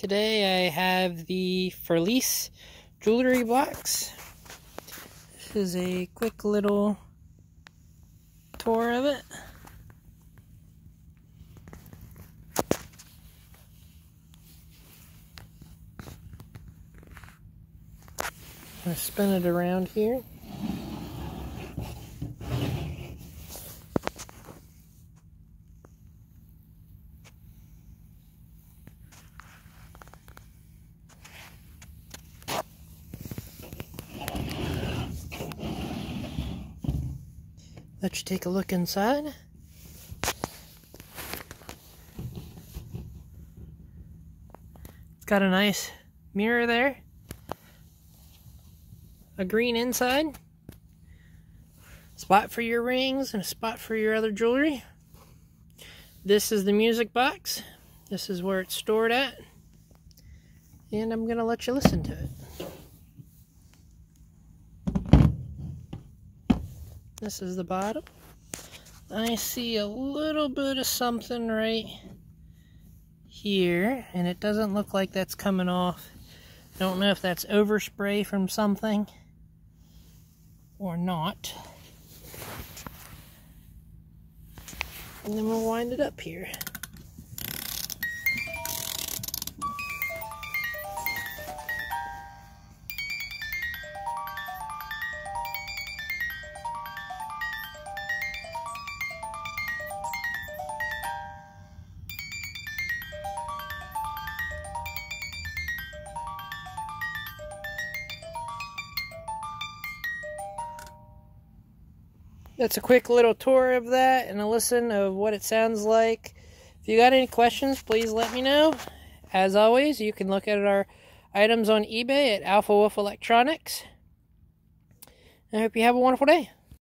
Today I have the Fur Elise jewelry box. This is a quick little tour of it. To spin it around here. Let you take a look inside. It's got a nice mirror there. A green inside. Spot for your rings and a spot for your other jewelry. This is the music box. This is where it's stored at. And I'm going to let you listen to it. This is the bottom. I see a little bit of something right here, and it doesn't look like that's coming off. Don't know if that's overspray from something or not. And then we'll wind it up here. That's a quick little tour of that and a listen of what it sounds like. If you got any questions, please let me know. As always, you can look at our items on eBay at Alpha Wolf Electronics. I hope you have a wonderful day.